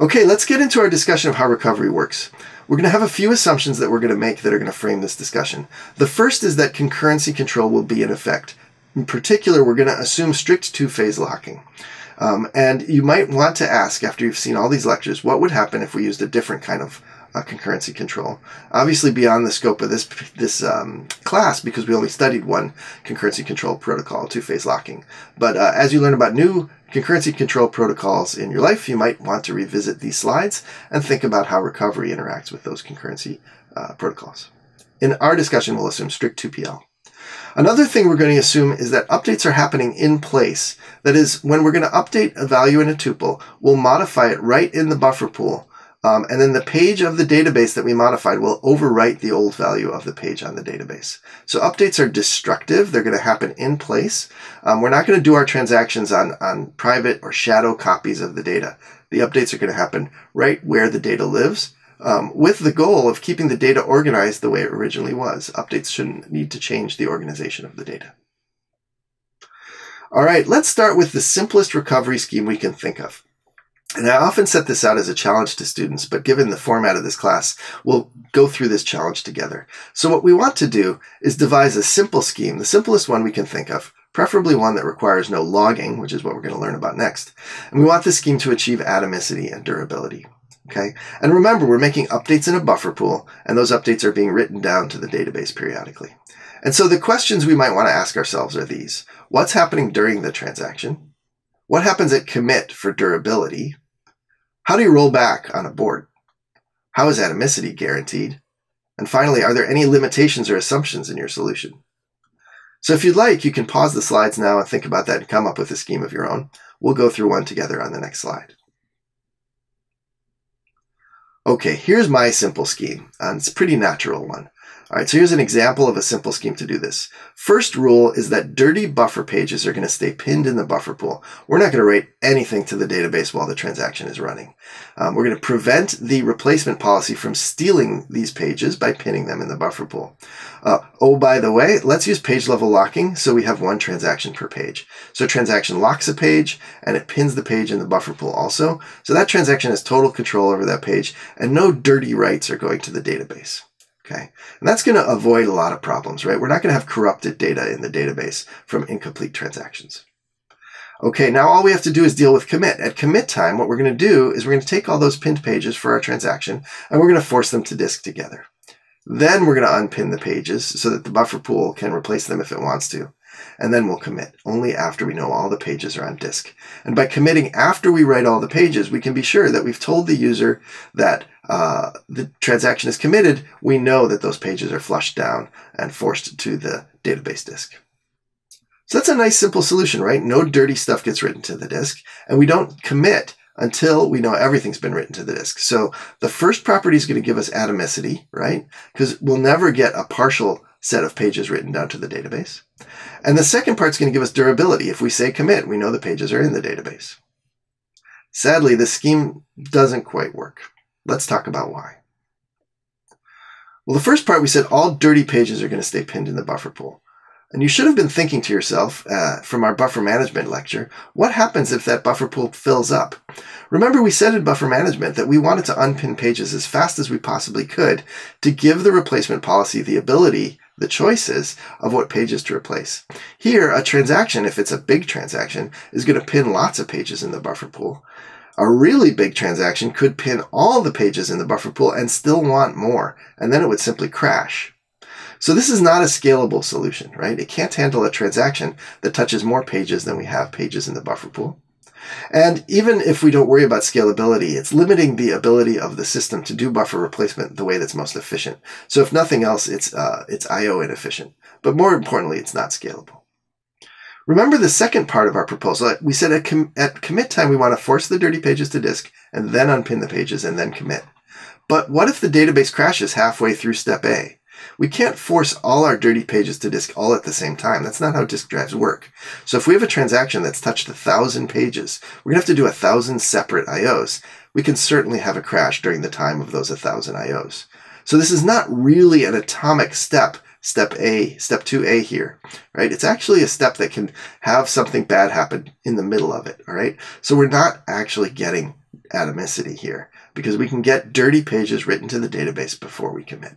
Okay, let's get into our discussion of how recovery works. We're going to have a few assumptions that we're going to make that are going to frame this discussion. The first is that concurrency control will be in effect. In particular, we're going to assume strict two-phase locking. Um, and you might want to ask, after you've seen all these lectures, what would happen if we used a different kind of uh, concurrency control. Obviously, beyond the scope of this this um, class, because we only studied one concurrency control protocol, two-phase locking. But uh, as you learn about new concurrency control protocols in your life, you might want to revisit these slides and think about how recovery interacts with those concurrency uh, protocols. In our discussion, we'll assume strict 2PL. Another thing we're going to assume is that updates are happening in place. That is, when we're going to update a value in a tuple, we'll modify it right in the buffer pool um, and then the page of the database that we modified will overwrite the old value of the page on the database. So updates are destructive. They're going to happen in place. Um, we're not going to do our transactions on, on private or shadow copies of the data. The updates are going to happen right where the data lives. Um, with the goal of keeping the data organized the way it originally was. Updates shouldn't need to change the organization of the data. All right, let's start with the simplest recovery scheme we can think of. And I often set this out as a challenge to students, but given the format of this class, we'll go through this challenge together. So what we want to do is devise a simple scheme, the simplest one we can think of, preferably one that requires no logging, which is what we're going to learn about next. And we want this scheme to achieve atomicity and durability. Okay. And remember, we're making updates in a buffer pool, and those updates are being written down to the database periodically. And so the questions we might want to ask ourselves are these. What's happening during the transaction? What happens at commit for durability? How do you roll back on abort? How is atomicity guaranteed? And finally, are there any limitations or assumptions in your solution? So if you'd like, you can pause the slides now and think about that and come up with a scheme of your own. We'll go through one together on the next slide. Okay, here's my simple scheme, and it's a pretty natural one. All right, so here's an example of a simple scheme to do this. First rule is that dirty buffer pages are going to stay pinned in the buffer pool. We're not going to write anything to the database while the transaction is running. Um, we're going to prevent the replacement policy from stealing these pages by pinning them in the buffer pool. Uh, oh, by the way, let's use page level locking so we have one transaction per page. So transaction locks a page and it pins the page in the buffer pool also. So that transaction has total control over that page and no dirty writes are going to the database. Okay. And that's going to avoid a lot of problems, right? We're not going to have corrupted data in the database from incomplete transactions. Okay, now all we have to do is deal with commit. At commit time, what we're going to do is we're going to take all those pinned pages for our transaction and we're going to force them to disk together. Then we're going to unpin the pages so that the buffer pool can replace them if it wants to. And then we'll commit only after we know all the pages are on disk. And by committing after we write all the pages, we can be sure that we've told the user that uh, the transaction is committed, we know that those pages are flushed down and forced to the database disk. So that's a nice simple solution, right? No dirty stuff gets written to the disk, and we don't commit until we know everything's been written to the disk. So the first property is going to give us atomicity, right? Because we'll never get a partial set of pages written down to the database. And the second part is going to give us durability. If we say commit, we know the pages are in the database. Sadly, the scheme doesn't quite work. Let's talk about why. Well, the first part we said all dirty pages are going to stay pinned in the buffer pool. And you should have been thinking to yourself uh, from our buffer management lecture, what happens if that buffer pool fills up? Remember we said in buffer management that we wanted to unpin pages as fast as we possibly could to give the replacement policy the ability, the choices of what pages to replace. Here, a transaction, if it's a big transaction, is going to pin lots of pages in the buffer pool. A really big transaction could pin all the pages in the buffer pool and still want more, and then it would simply crash. So this is not a scalable solution, right? It can't handle a transaction that touches more pages than we have pages in the buffer pool. And even if we don't worry about scalability, it's limiting the ability of the system to do buffer replacement the way that's most efficient. So if nothing else, it's, uh, it's I.O. inefficient. But more importantly, it's not scalable. Remember the second part of our proposal. We said at, com at commit time, we want to force the dirty pages to disk and then unpin the pages and then commit. But what if the database crashes halfway through step A? We can't force all our dirty pages to disk all at the same time. That's not how disk drives work. So if we have a transaction that's touched a thousand pages, we're going to have to do a thousand separate IOs. We can certainly have a crash during the time of those a thousand IOs. So this is not really an atomic step step A, step 2A here, right? It's actually a step that can have something bad happen in the middle of it, all right? So we're not actually getting atomicity here because we can get dirty pages written to the database before we commit.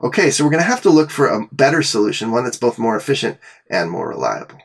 Okay, so we're going to have to look for a better solution, one that's both more efficient and more reliable.